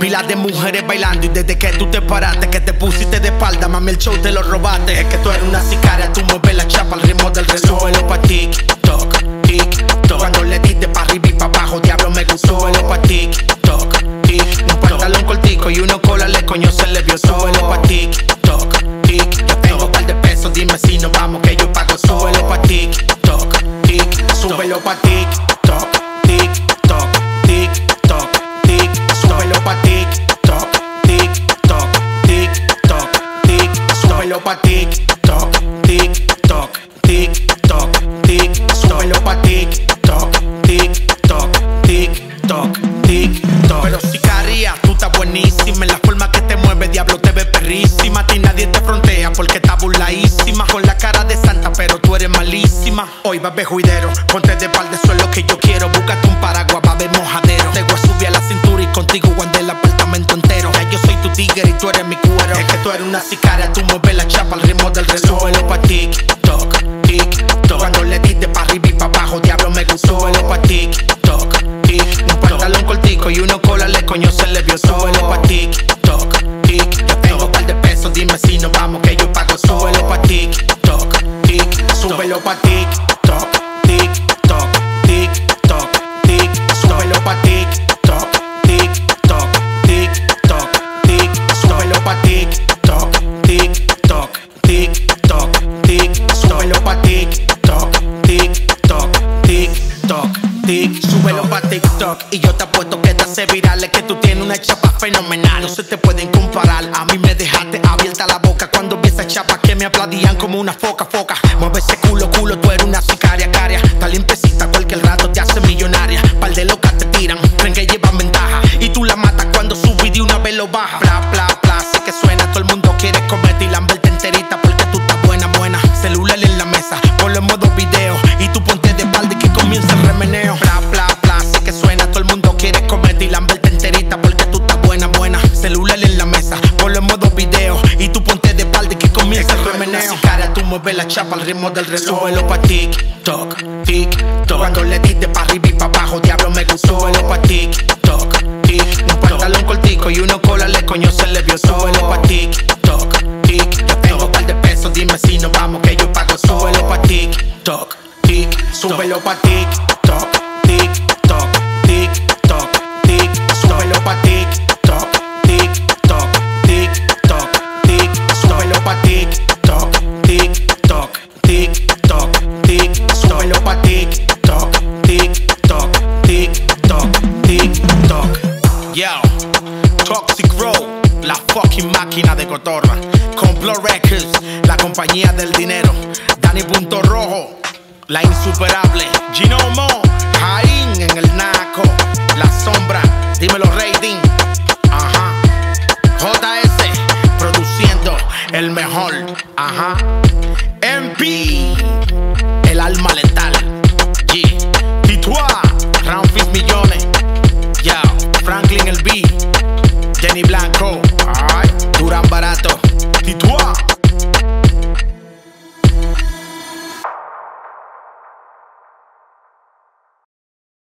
Pilas de mujeres bailando y desde que tú te paraste, que te pusiste de espalda, mami, el show te lo robaste. Es que tú eres una sicaria, tú mueves la chapa al ritmo del reloj. Súbelo pa' TikTok, TikTok. Cuando le diste pa' arriba y pa' abajo, diablo me gustó. Súbelo pa' TikTok, TikTok. Un pantalón cortico y uno cola le coño se le vio. Súbelo pa' TikTok, TikTok. Yo tengo par de pesos, dime si nos vamos que yo pago. Súbelo pa' TikTok, TikTok. Súbelo pa' buenísima en la forma que te mueves, diablo te ves perrísima. A ti nadie te frontea porque estás burladísima. Con la cara de santa, pero tú eres malísima. Hoy va a ver juidero, ponte de par de suelo que yo quiero. Búscate un paraguas, va mojadero. Te voy a subir a la cintura y contigo guardé el apartamento entero. Ya yo soy tu tigre y tú eres mi cuero. Es que tú eres una sicaria, tú mueves la chapa uno cola le coño se le vio. Súbelo pa' TikTok, TikTok. Yo tengo par de pesos, dime si nos vamos que yo pago. Súbelo pa' TikTok, TikTok. Súbelo pa' TikTok, TikTok, TikTok, TikTok. Súbelo pa' TikTok, TikTok, TikTok, TikTok. Súbelo pa' TikTok, TikTok, TikTok, TikTok. Súbelo pa' TikTok, TikTok, TikTok, TikTok. Súbelo pa' TikTok y yo te apuesto hace viral. Que tú tienes una chapa fenomenal, no se te pueden comparar. A mí me dejaste abierta la boca cuando vi esa chapa que me aplaudían como una foca, foca. Mueve ese culo, culo, tú eres una sicaria, caria. Está limpiecita, cualquier rato te hace millonaria. Par de locas Mueves la chapa al ritmo del reloj. Súbelo pa' TikTok, TikTok. Cuando le diste pa' arriba y pa' abajo, diablo me gustó. Súbelo pa' TikTok, TikTok. Un pantalón cortico y uno cola le coño se le vio. Súbelo pa' TikTok, TikTok. Yo tengo par de pesos, dime si nos vamos que yo pago. Súbelo pa' TikTok, TikTok. Súbelo pa' TikTok, Toxic Row, la fucking máquina de cotorra. Complot Records, la compañía del dinero. Dani Punto Rojo, la insuperable. Gino Mo, Jaín en el Naco. La sombra, dímelo rating. Ajá. JS, produciendo el mejor. Ajá. MP, el alma letal. G. Titoa, Franklin el B. Jenny Blanco. Durán Barato. Titoa.